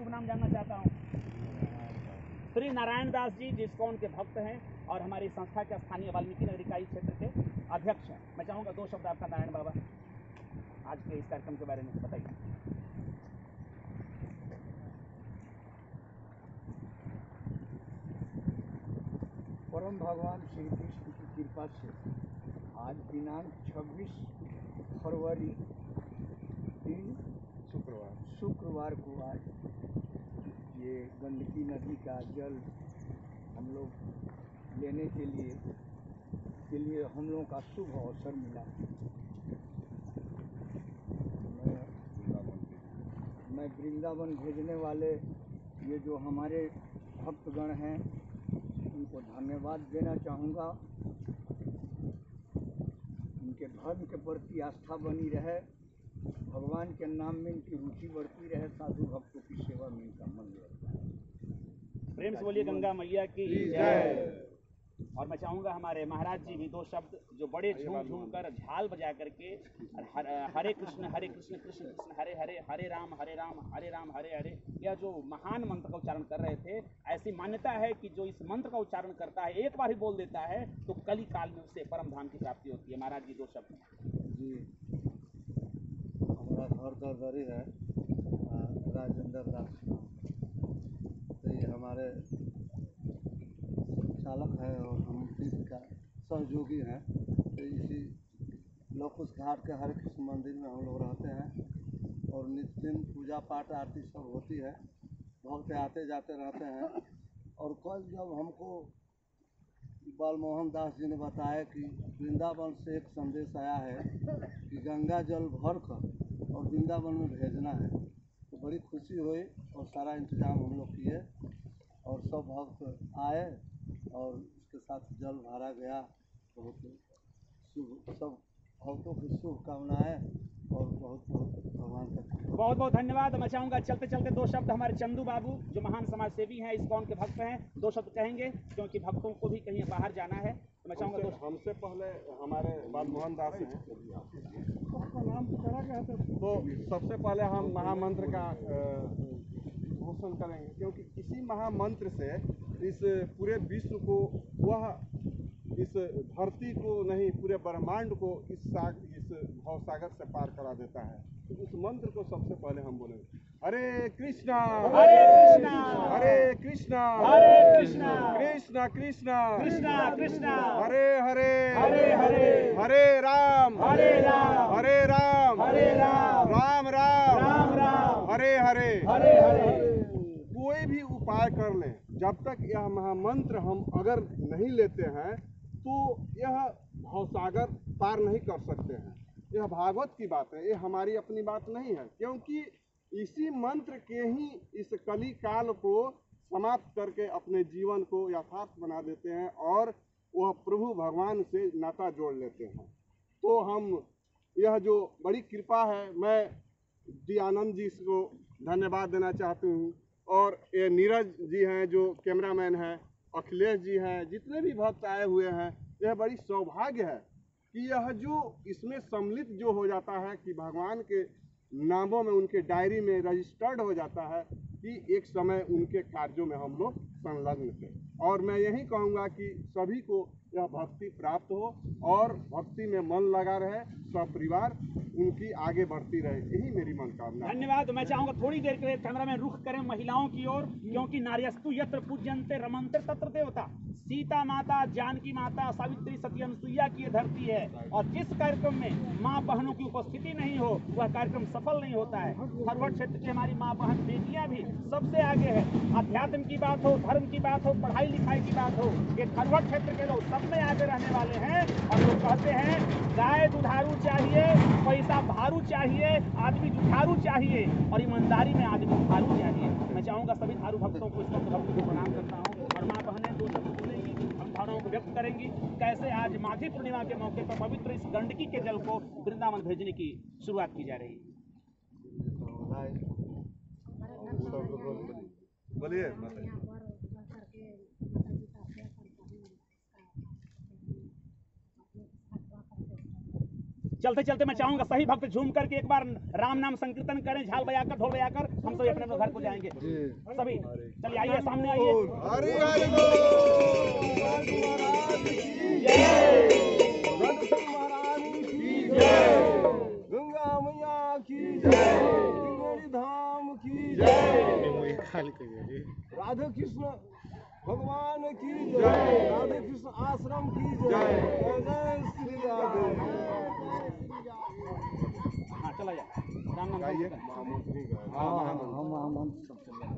शुभ नाम जानना चाहता हूँ। श्री नारायण दास जी जिसको उनके भक्त हैं और हमारी संस्था के स्थानीय वाल्मीकि नगर इकाई क्षेत्र के अध्यक्ष हैं। मैं चाहूँगा दो शब्द आपका नारायण बाबा आज के इस कार्यक्रम के बारे में बताइए। परम भगवान श्री कृष्ण की कृपा से आज दिनांक 26 फरवरी दिन शुक्रवार। शुक्रवार को आज ये गंडकी नदी का जल हम लोग लेने के लिए के लिए हम लोगों का शुभ अवसर मिला। मैं मैं वृंदावन भेजने वाले ये जो हमारे भक्तगण हैं, उनको धन्यवाद देना चाहूँगा। उनके धर्म के प्रति आस्था बनी रहे। भगवान के नाम में इनकी रुचि बढ़ती रहे साधु भक्तों की सेवा में इनका मन है प्रेम से बोलिए गंगा मैया की जय। और मैं चाहूँगा हमारे महाराज जी भी दो शब्द जो बड़े झूम झूम कर झाल बजा करके हर, हरे कृष्ण हरे कृष्ण कृष्ण कृष्ण हरे हरे हरे राम हरे राम हरे राम हरे हरे। यह जो महान मंत्र का उच्चारण कर रहे थे ऐसी मान्यता है कि जो इस मंत्र का उच्चारण करता है एक बार ही बोल देता है तो कली काल में उसे परम धाम की प्राप्ति होती है। महाराज जी दो शब्द। जी। घर दरदरी है राजेंद्र दास नाम। तो ये हमारे चालक है और हम इसका सहयोगी हैं। तो इसी लोकुश घाट के हर कृष्ण मंदिर में हम लोग रहते हैं और नित्य दिन पूजा पाठ आरती सब होती है। बहुत आते जाते रहते हैं। और कल जब हमको बालमोहन दास जी ने बताया कि वृंदावन से एक संदेश आया है कि गंगा जल भर कर और वृंदावन में भेजना है। तो बड़ी खुशी हुई और सारा इंतज़ाम हम लोग किए और सब भक्त आए और उसके साथ जल भरा गया। बहुत शुभ सब भक्तों की शुभकामनाएँ और बहुत बहुत भगवान का बहुत बहुत धन्यवाद। मैं चाहूँगा चलते चलते दो शब्द हमारे चंदू बाबू जो महान समाज सेवी हैं इस कौन के भक्त हैं दो शब्द कहेंगे क्योंकि भक्तों को भी कहीं बाहर जाना है। तो मैं चाहूँगा हमसे पहले हमारे बालमोहन दास हैं। तो सबसे पहले हम महामंत्र का घोषण करेंगे क्योंकि इसी महामंत्र से इस पूरे विश्व को वह इस धरती को नहीं पूरे ब्रह्मांड को इस साग इस भवसागर से पार करा देता है। तो उस मंत्र को सबसे पहले हम बोलेंगे। हरे कृष्णा! हरे कृष्णा! हरे कृष्णा! हरे कृष्णा! कृष्णा कृष्णा! कृष्णा कृष्णा! हरे हरे हरे! हरे हरे! हरे राम! हरे राम हरे राम राम राम राम राम हरे हरे हरे हरे कोई भी उपाय कर लें। जब तक यह महामंत्र हम अगर नहीं लेते हैं तो यह भवसागर पार नहीं कर सकते हैं। यह भागवत की बात है, ये हमारी अपनी बात नहीं है, क्योंकि इसी मंत्र के ही इस कली काल को समाप्त करके अपने जीवन को यथार्थ बना देते हैं और वह प्रभु भगवान से नाता जोड़ लेते हैं। तो हम, यह जो बड़ी कृपा है, मैं डी आनंद जी को धन्यवाद देना चाहती हूँ। और ये नीरज जी हैं जो कैमरामैन हैं, अखिलेश जी हैं, जितने भी भक्त आए हुए हैं, यह बड़ी सौभाग्य है कि यह जो इसमें सम्मिलित जो हो जाता है कि भगवान के नामों में, उनके डायरी में रजिस्टर्ड हो जाता है कि एक समय उनके कार्यों में हम लोग संलग्न थे। और मैं यही कहूँगा कि सभी को यह भक्ति प्राप्त हो और भक्ति में मन लगा रहे सब परिवार उनकी आगे बढ़ती रहे। यही मेरी मनोकामना धन्यवाद। मैं चाहूँगा थोड़ी देर के लिए कैमरा में रुख करें महिलाओं की ओर, क्योंकि नार्यस्तु यत्र पूज्यंते रमंते तत्र देवता। सीता माता, जानकी माता, सावित्री, सती अनुसुईया की धरती है। और जिस कार्यक्रम में माँ बहनों की उपस्थिति नहीं हो, वह कार्यक्रम सफल नहीं होता है। हरवट क्षेत्र की हमारी माँ बहन बेटियाँ भी सबसे आगे है। अध्यात्म की बात हो धर्म की बात हो, पढ़ाई लिखाई की बात हो, ये खरवट क्षेत्र के लोग सब में आगे रहने वाले हैं और लोग कहते हैं, गाय दुधारू चाहिए, पैसा भारू चाहिए, आदमी जुठारू चाहिए और ईमानदारी में आदमी धारू चाहिए। मैं चाहूँगा सभी धारू भक्तों को इस वक्त भक्तों को प्रणाम करता हूँ। और माँ बहनें, दो शब्द बोलेंगी, हम भावनाओं को व्यक्त करेंगी। कैसे आज माघी पूर्णिमा के मौके पर पवित्र इस गंडकी के जल को वृंदावन भेजने की शुरुआत की जा रही है। बोलिए। चलते चलते मैं चाहूँगा सही भक्त झूम करके एक बार राम नाम संकीर्तन करें झाल बजाकर ढोल बजाकर हम सभी अपने अपने घर को जाएँगे। सभी चलिए आइए सामने आइए। हरि हरि बोल। महाराज की जय। गंगा मैया की धाम की जय। राधे कृष्ण भगवान की जय। राधे कृष्ण आश्रम की जय। जय जय श्री राधे हाँ चला जाए राम नाम संकीर्तन।